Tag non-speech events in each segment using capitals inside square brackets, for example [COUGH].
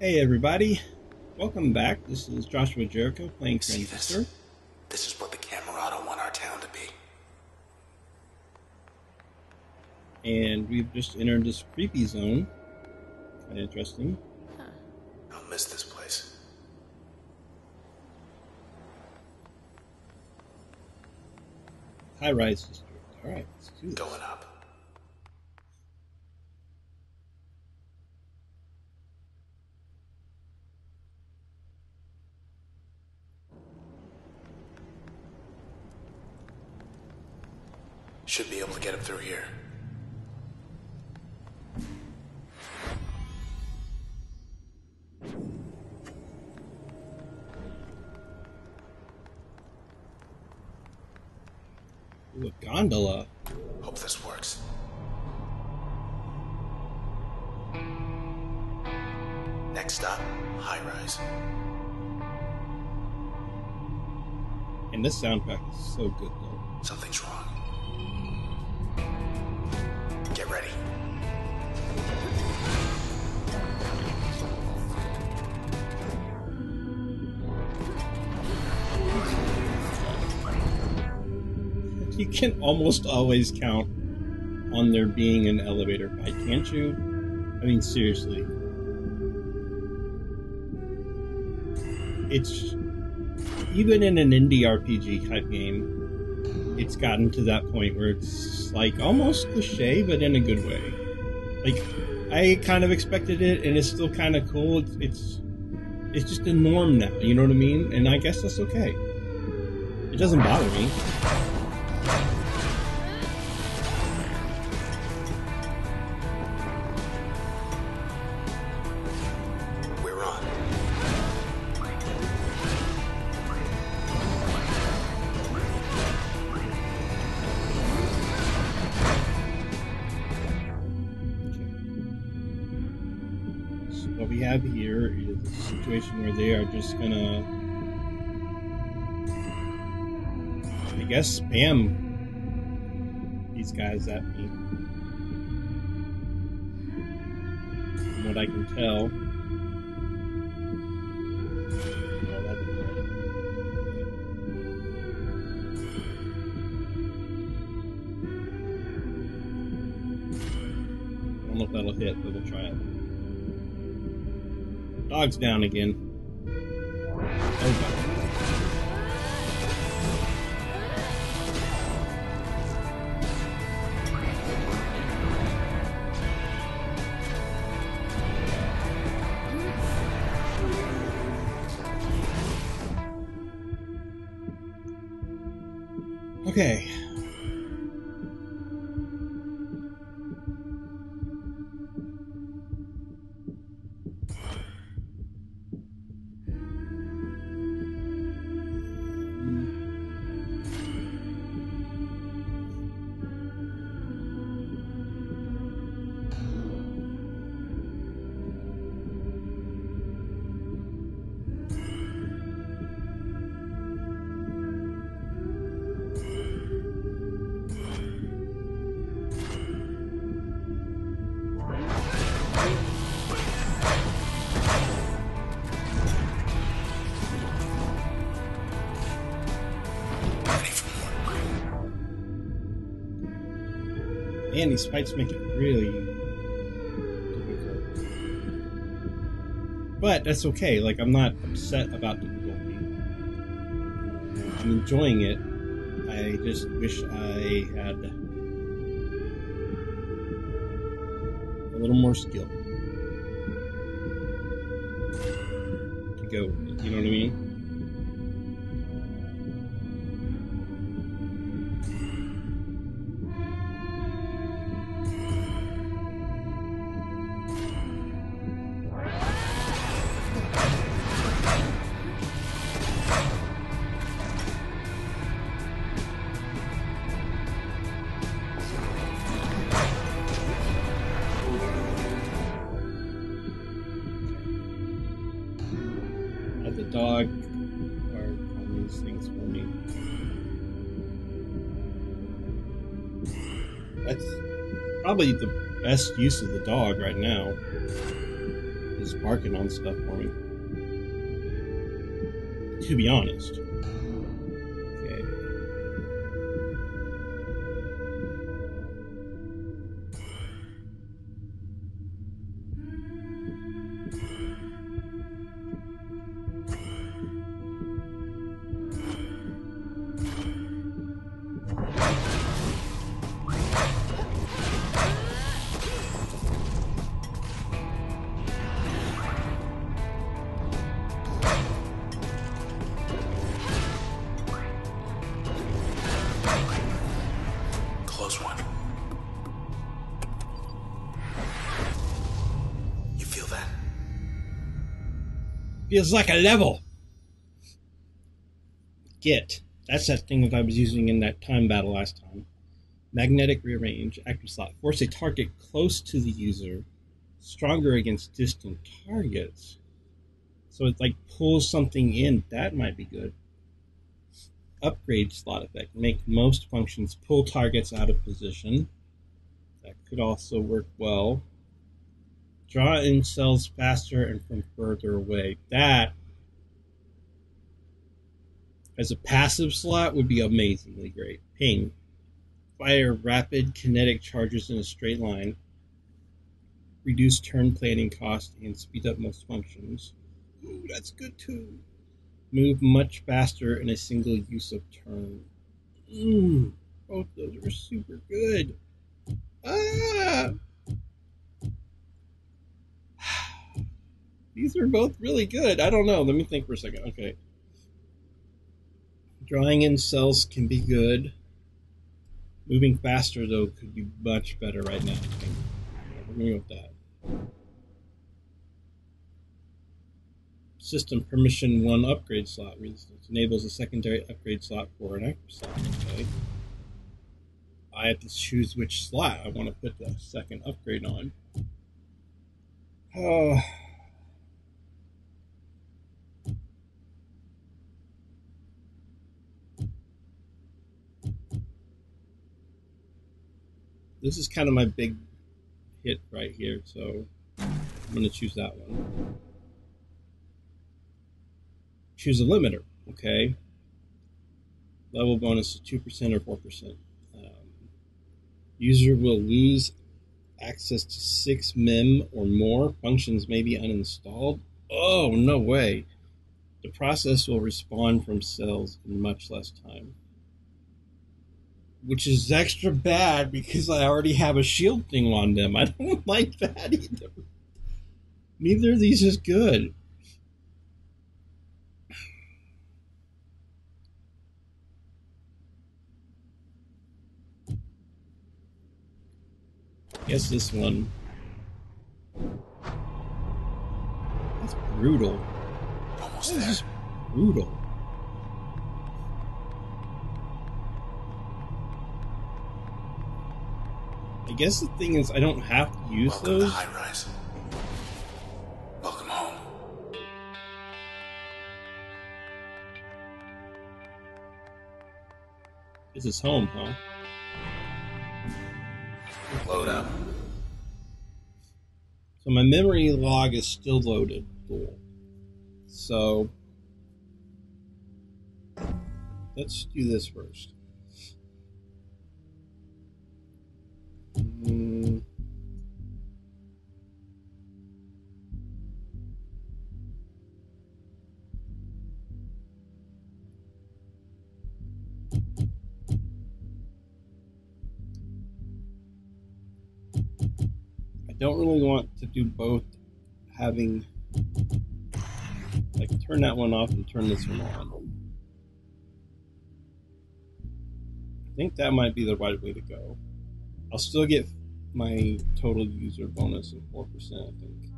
Hey everybody, welcome back. This is Joshua Jericho playing See this? Transistor. This is what the Camerata want our town to be. and we've just entered this creepy zone. Kind of interesting. I'll miss this place. High rise district. All right, let's do this. Going up. Should be able to get him through here. Ooh, a gondola. Hope this works. Next stop, high rise. And this soundtrack is so good though. Something's wrong. You can almost always count on there being an elevator fight, can't you? I mean, seriously. It's even in an indie RPG type game, it's gotten to that point where it's like almost cliche, but in a good way. Like I kind of expected it, and it's still kind of cool. It's, it's it's just a norm now. You know what I mean? And I guess that's okay. It doesn't bother me. So what we have here is a situation where they are just gonna, I guess, spam these guys at me. From what I can tell. I don't know if that'll hit, but we'll try it. Dog's down again. Man, these fights make it really difficult. But that's okay. Like, I'm not upset about the difficulty. I'm enjoying it. I just wish I had a little more skill to go. You know what I mean? Probably the best use of the dog right now. just barking on stuff for me. To be honest. Feels like a level. Get. That's that thing that I was using in that time battle last time. Magnetic rearrange, active slot. Force a target close to the user, stronger against distant targets. So it like pulls something in. That might be good. Upgrade slot effect. Make most functions pull targets out of position. That could also work well. Draw in cells faster and from further away. That, as a passive slot, would be amazingly great. Ping. Fire rapid kinetic charges in a straight line. Reduce turn planning cost and speed up most functions. Ooh, that's good too. Move much faster in a single use of turn. Mm, both those are super good. These are both really good. I don't know. Let me think for a second. Okay. Drawing in cells can be good. Moving faster, though, could be much better right now. We're going with that. System permission 1 upgrade slot resistance enables a secondary upgrade slot for an active slot. Okay. I have to choose which slot I want to put the second upgrade on. Oh. This is kind of my big hit right here, so I'm going to choose that one. Choose a limiter, okay? Level bonus is 2% or 4%. Um, user will lose access to 6 mem or more. Functions may be uninstalled. Oh, no way. The process will respond from cells in much less time. Which is extra bad because I already have a shield thing on them. I don't [LAUGHS] like that either. Neither of these is good. Guess this one. That's brutal. Almost That is there. brutal. Guess the thing is, I don't have to use Welcome to those. High Rise. Welcome home. This is home, huh? Load up. So my memory log is still loaded. Cool. So let's do this first. Don't really want to do both having like turn that one off and turn this one on. I think that might be the right way to go. I'll still get my total user bonus of four percent, I think.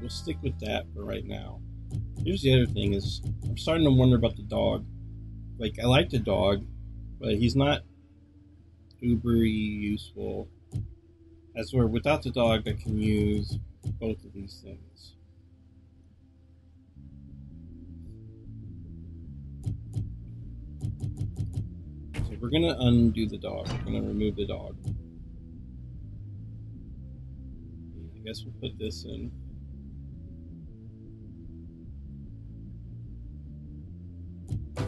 We'll stick with that for right now. Here's the other thing: is I'm starting to wonder about the dog. Like I like the dog, but he's not uber useful. As where without the dog, I can use both of these things. we're gonna undo the dog. We're gonna remove the dog. I guess we'll put this in.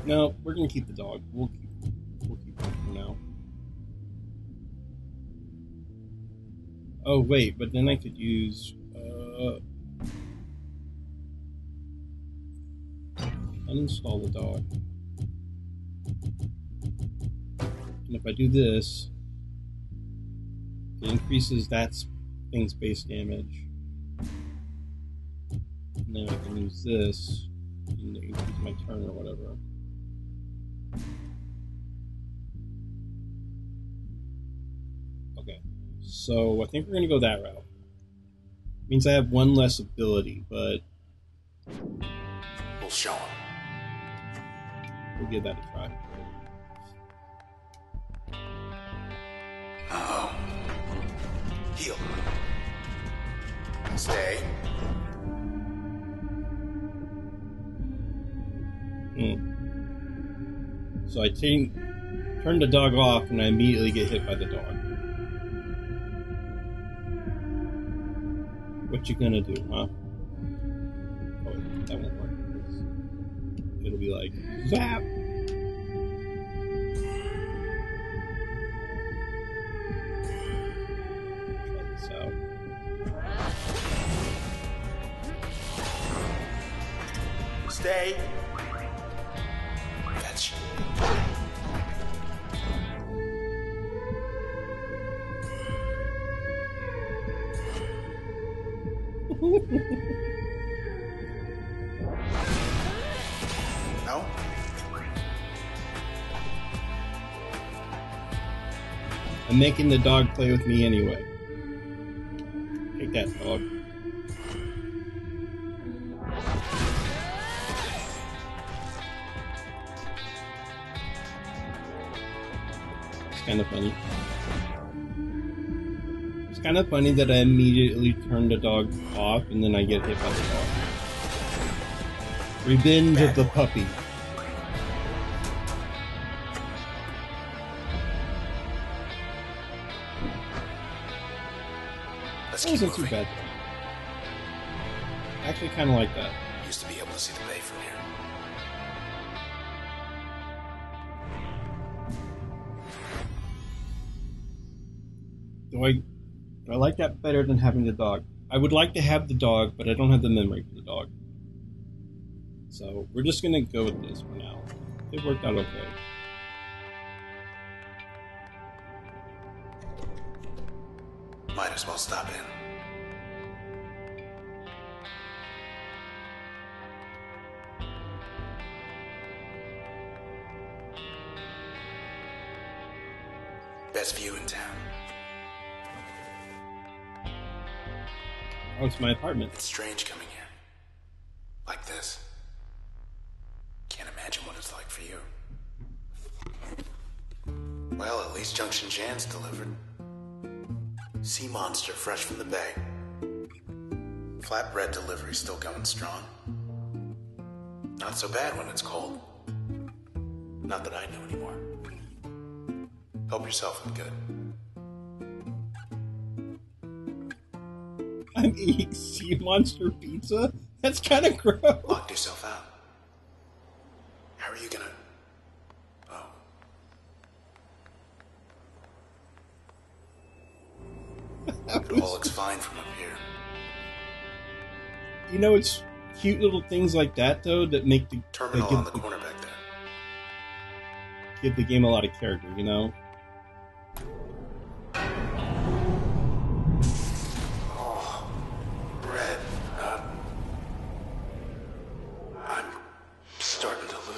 No, we're gonna keep the dog. We'll keep we'll keep it for now. Oh wait, but then I could use uh, uninstall the dog. And if I do this, it increases that thing's base damage. And then I can use this and increase my turn or whatever. So I think we're gonna go that route. Means I have one less ability, but We'll show him. we'll give that a try. Oh. Heal. Stay. Hmm. So I t- turn the dog off and I immediately get hit by the dog. What you gonna do, huh? Mm. Oh, wait, that won't work. 'cause It'll be like zap. Try this out. Stay. I'm making the dog play with me anyway. Take that dog. It's kind of funny. It's kind of funny that I immediately turn the dog off and then I get hit by the dog. Revenge of the puppy. Let's That wasn't too bad. I actually kind of like that. Used to be able to see the bay from here. Do I do I like that better than having the dog? I would like to have the dog, but I don't have the memory for the dog. So we're just gonna go with this for now. It worked out okay. Might as well stop It's my apartment. It's strange coming here. Like this. Can't imagine what it's like for you. Well, at least Junction Jan's delivered. Sea monster fresh from the bay. Flatbread delivery still going strong. Not so bad when it's cold. Not that I know anymore. Help yourself and good. I'm eating sea monster pizza. That's kind of gross. Locked yourself out. How are you gonna? Oh. It all looks fine from up here. You know, it's cute little things like that though that make the Terminal that on the corner back there. give the game a lot of character. You know.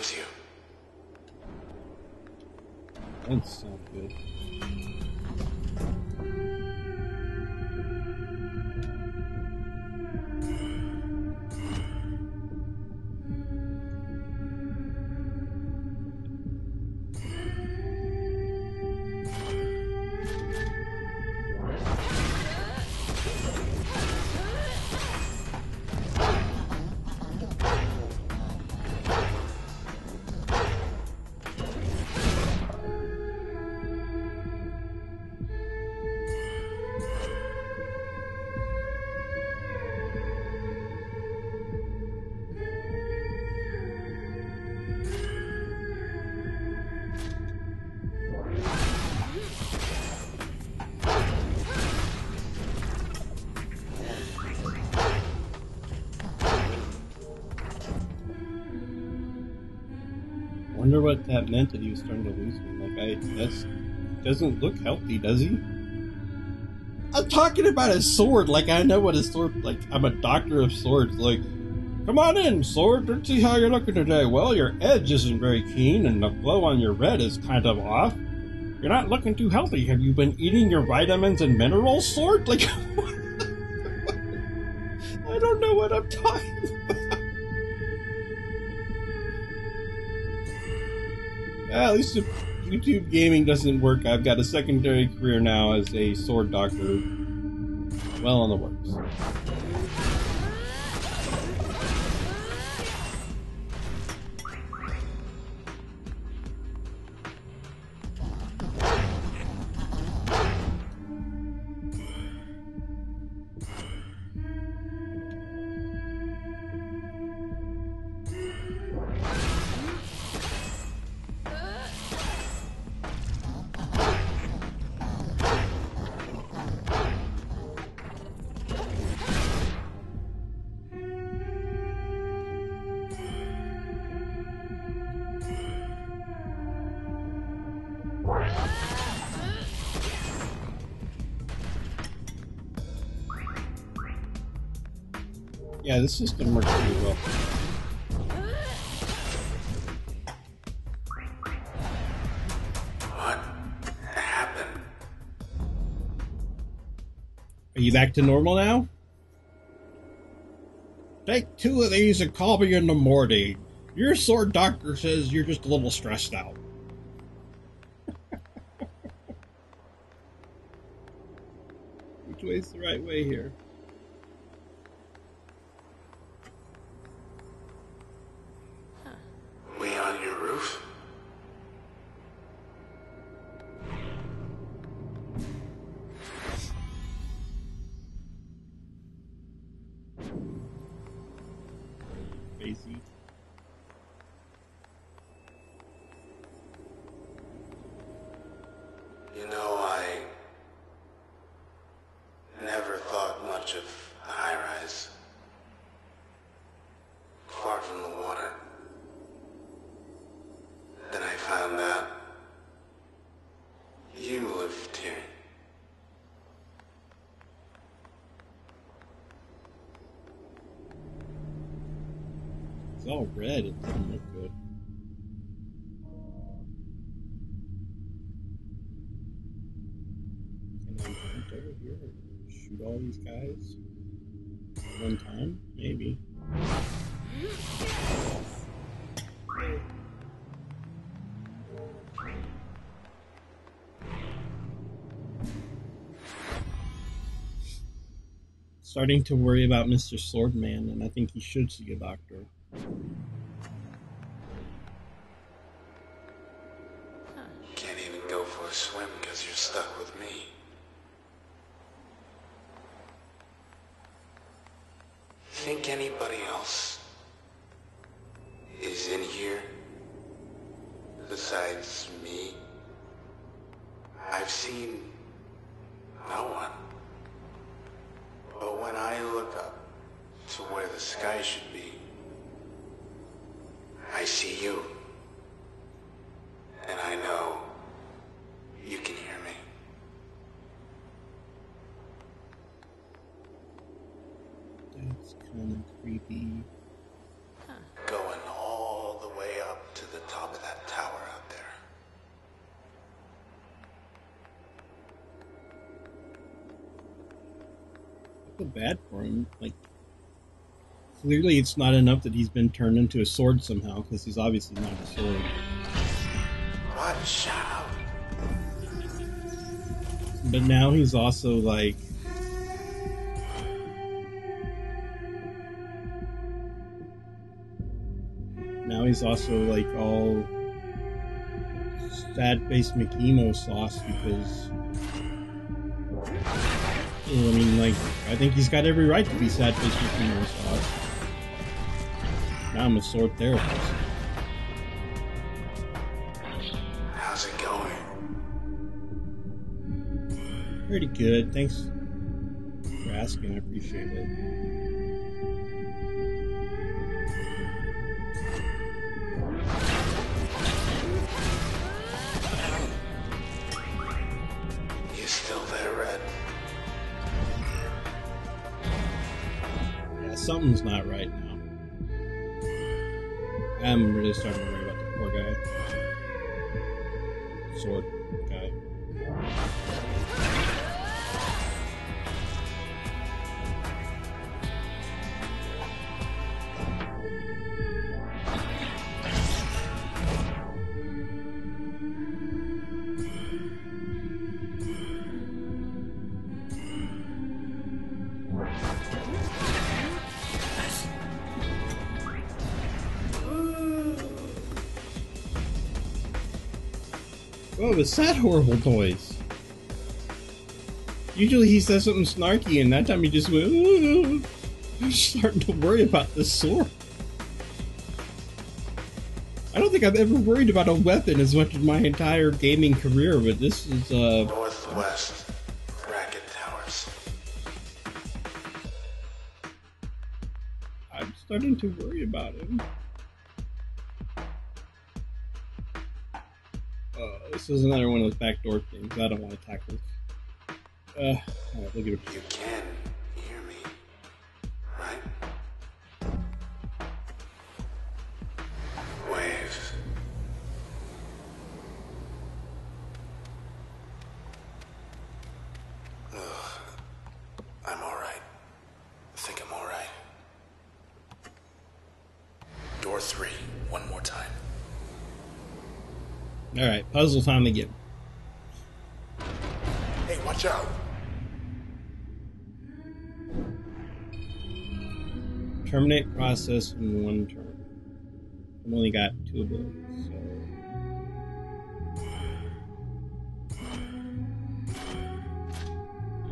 To you. Good. What that meant that he was starting to lose me. Like, I that's doesn't look healthy, does he? I'm talking about his sword. Like, I know what his sword. Like, I'm a doctor of swords. Like, come on in, sword. Let's see how you're looking today. Well, your edge isn't very keen, and the glow on your red is kind of off. You're not looking too healthy. Have you been eating your vitamins and minerals, sword? Like, [LAUGHS] I don't know what I'm talking at least if YouTube gaming doesn't work, I've got a secondary career now as a sword doctor. Well in the works. Yeah, this system works pretty well. What happened? Are you back to normal now? Take two of these and call me in the morning. Your sword doctor says you're just a little stressed out. [LAUGHS] Which way's the right way here? All red. It doesn't look good. Can I jump over here and shoot all these guys at one time? Maybe. Starting to worry about Mr. Swordman, and I think he should see a doctor. Can't even go for a swim because you're stuck with me. Think anybody else is in here besides me? I've seen no one. But when I look up to where the sky should be, I see you. And I know you can hear me. That's kind of creepy. Going all the way up to the top of that tower out there. I feel bad for him. Like, clearly it's not enough that he's been turned into a sword somehow, because he's obviously not a sword. Watch out. But now he's also like. Now he's also like all sad faced McEmo sauce because. I mean, like, I think he's got every right to be sad faced McEmo sauce. Now I'm a sword therapist. How's it going? Pretty good. Thanks for asking. I appreciate it. Something's not right now. I'm really starting to worry about the poor guy. Sword Oh, it's that horrible noise. Usually he says something snarky, and that time he just went, "Ooh." I'm [LAUGHS] starting to worry about this sword. I don't think I've ever worried about a weapon as much as my entire gaming career, but this is, uh, Northwest. Bracket Towers. I'm starting to worry about him. This is another one of those backdoor things I don't want to tackle. Uh, alright, look at it. You puzzle time again. Hey, watch out! Terminate process in one turn. I've only got two abilities, so.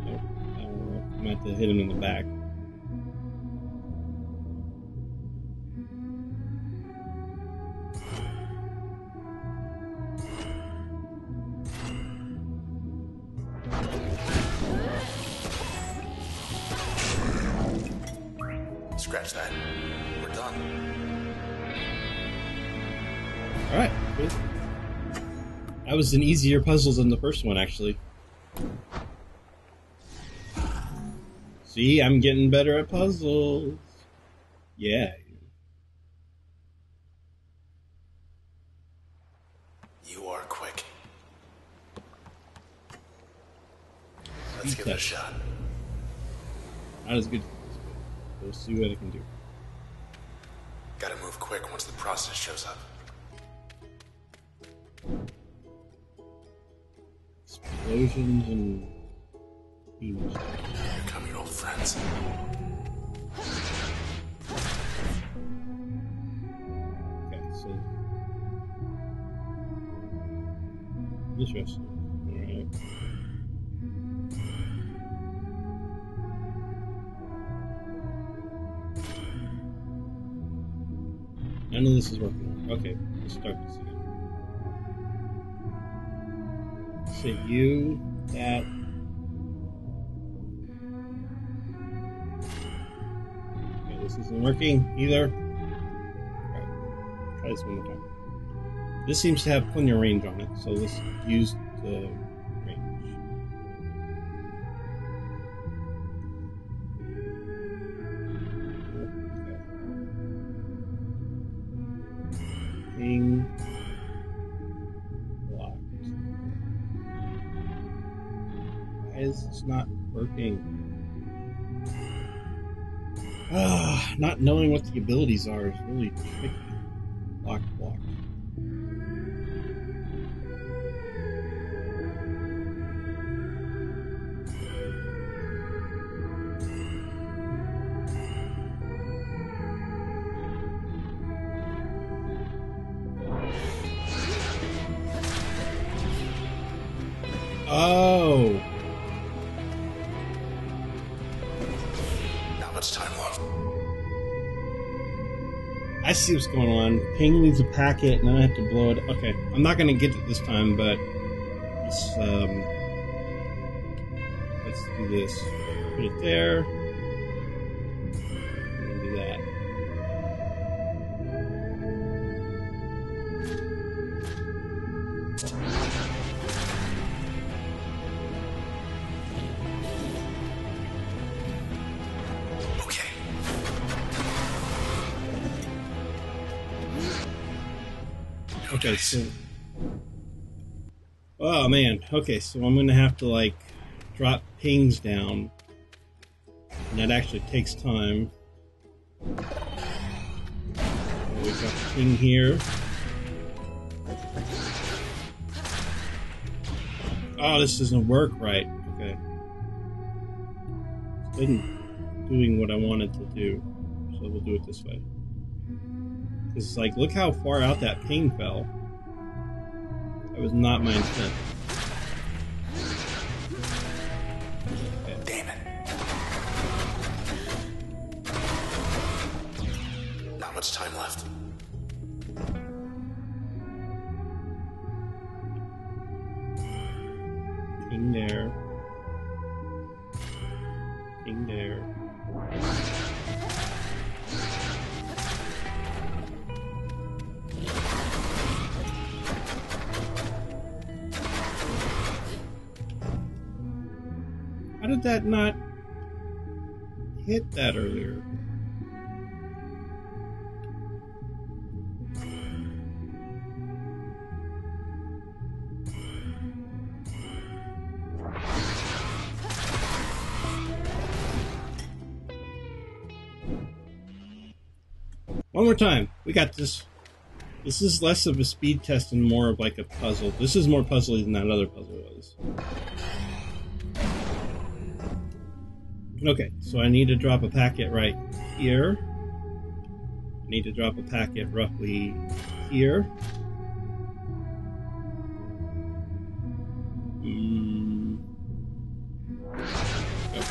Nope, I don't know. I'm gonna have to hit him in the back. Was an easier puzzle than the first one, actually. See, I'm getting better at puzzles. Yeah. You are quick. Let's give it a shot. Not as good as this, but we'll see what I can do. Gotta move quick once the process shows up. Explosions and. Here come your old friends. Okay, so interesting. None of this is working. Okay, let's start this again. So you, that. Okay, this isn't working either. Alright, try this one more time. This seems to have plenty of range on it, so let's use the Why is this not working? [SIGHS] Ah, not knowing what the abilities are is really tricky. See what's going on. Ping leaves a packet, and I have to blow it. Okay, I'm not gonna get it this time, but let's um, let's do this. Put it there. Okay, so. Oh man. Okay, so I'm gonna have to like drop pings down, and that actually takes time. We got ping here. Oh, this doesn't work right. Okay. It isn't doing what I wanted to do, so we'll do it this way. Because, like, look how far out that ping fell. That was not my intent. How did that not hit that earlier? One more time. We got this. This is less of a speed test and more of like a puzzle. This is more puzzly than that other puzzle was. Okay, so I need to drop a packet right here. I need to drop a packet roughly here. Mm. Okay.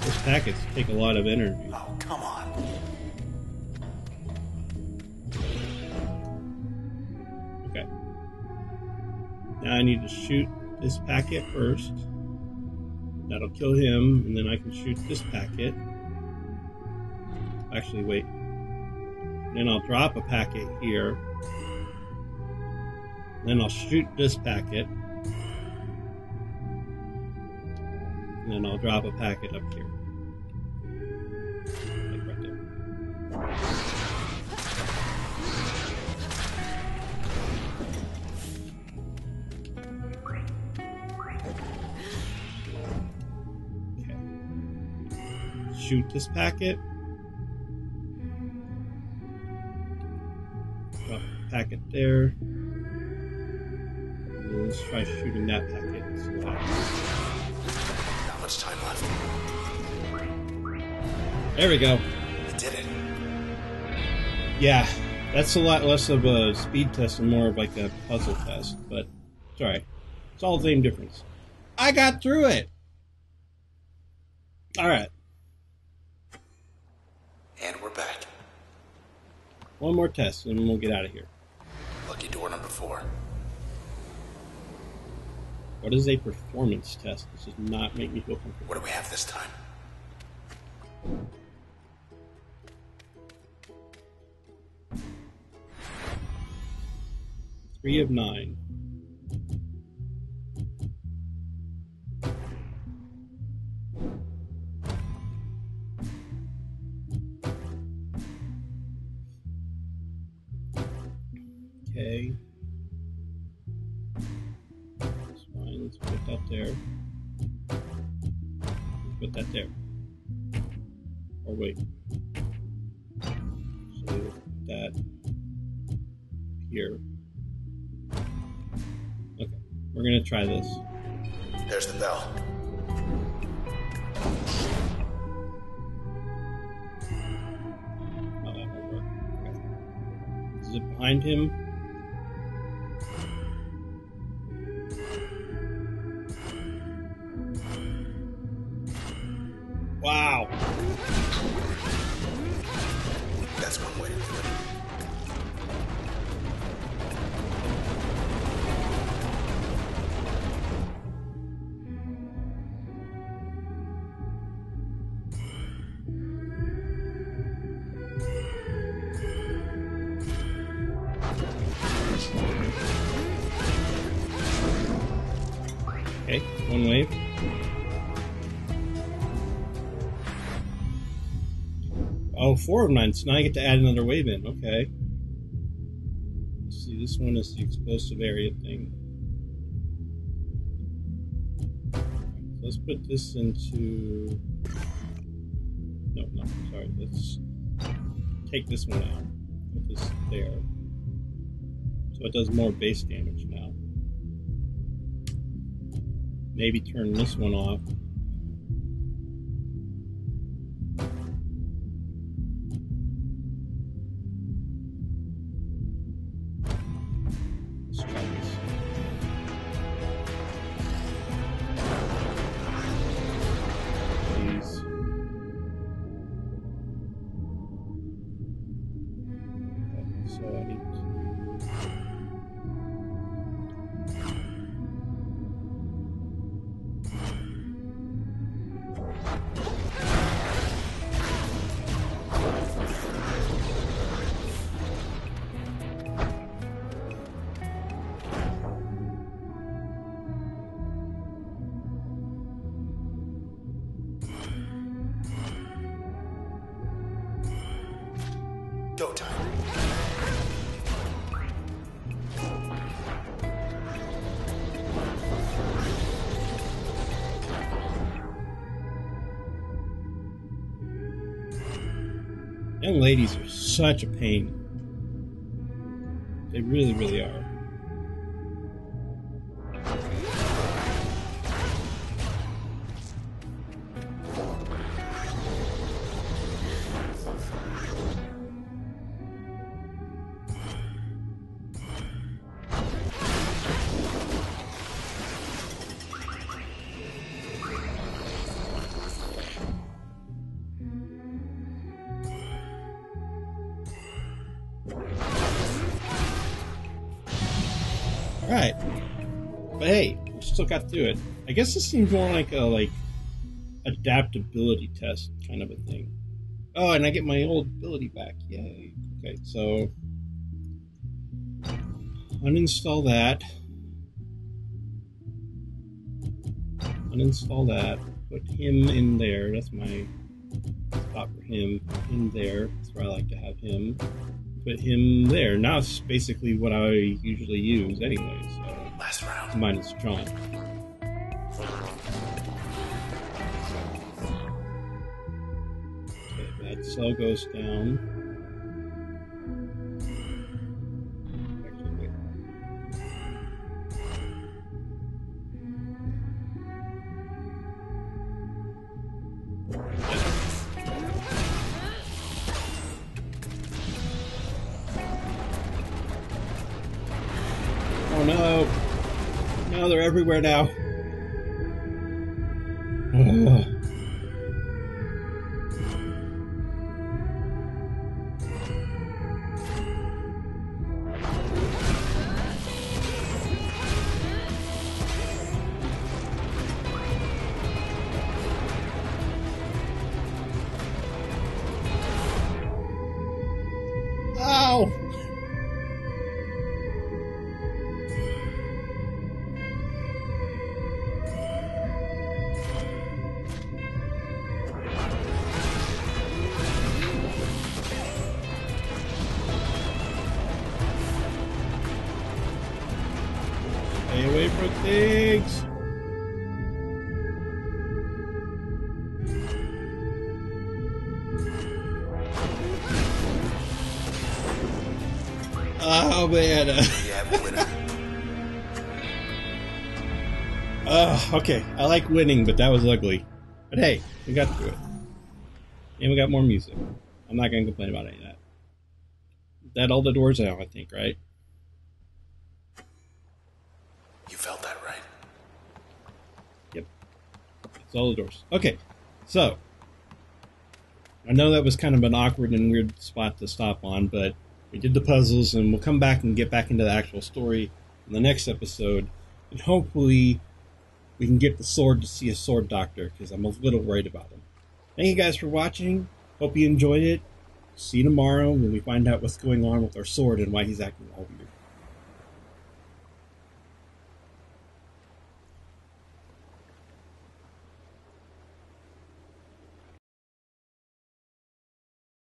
Those packets take a lot of energy. Oh, come on. Okay. Now I need to shoot this packet first. That'll kill him, and then I can shoot this packet. Actually, wait. Then I'll drop a packet here. Then I'll shoot this packet. And then I'll drop a packet up here. Like right there. Shoot this packet. Drop the packet there. And let's try shooting that packet. Not much time left. There we go. You did it. Yeah, that's a lot less of a speed test and more of like a puzzle test, but it's alright. It's all the same difference. I got through it! Alright, And we're back. One more test and we'll get out of here. Lucky door number four. What is a performance test? This does not make me feel comfortable. What do we have this time? Three of nine. Try this. There's the bell. Oh, that won't work. Okay. Is it behind him? Wow. That's one way to do it. Four of nine. So now I get to add another wave in. Okay. see, this one is the explosive area thing. Let's put this into. No, no, sorry. Let's take this one out. Put this there. So it does more base damage now. Maybe turn this one off. Young ladies are such a pain. They really, really are. But hey, we still got through it. I guess this seems more like a like adaptability test kind of a thing. Oh, and I get my old ability back. Yay! Okay, so uninstall that. Uninstall that. Put him in there. That's my spot for him. In there. That's where I like to have him. Put him there. Now it's basically what I usually use anyway. So. Minus John. That cell goes down. No, they're everywhere now. Oh man. You have a winner. Uh, okay, I like winning, but that was ugly. But hey, we got through it. And we got more music. I'm not going to complain about any of that. That all the doors out, I think, right? You felt that right. Yep. It's all the doors. Okay, so. I know that was kind of an awkward and weird spot to stop on, but we did the puzzles and we'll come back and get back into the actual story in the next episode. And hopefully we can get the sword to see a sword doctor because I'm a little worried about him. Thank you guys for watching. Hope you enjoyed it. See you tomorrow when we find out what's going on with our sword and why he's acting all weird.